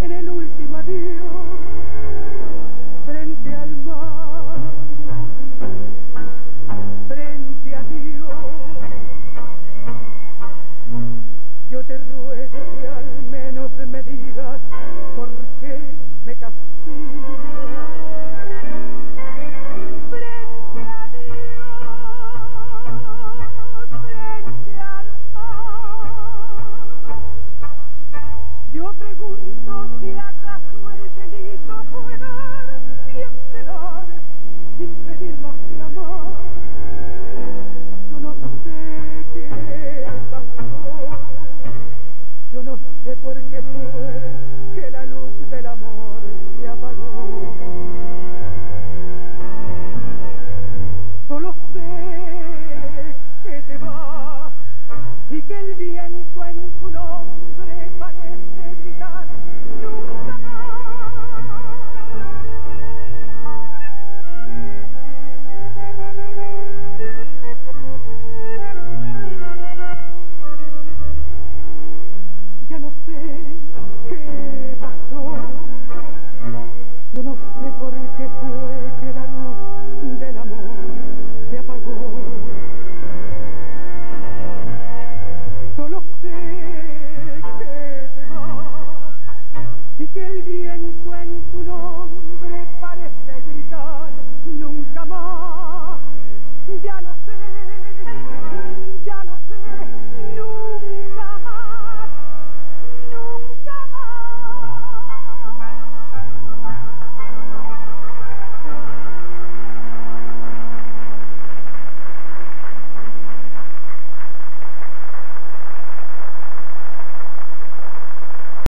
en el último adiós frente al mar, frente a Dios. Yo te ruego que al menos me digas Yo pregunto si acaso el delito fue dar siempre dar sin pedir más que amar. Yo no sé qué pasó, yo no sé por qué fue que la luz del amor se apagó. Solo sé que te vas y que el viento en tu nombre parece Yo no sé por qué fue que la luz del amor se apagó. Solo sé que te va y que el viento en tu nombre parece gritar, nunca más, ya lo sé.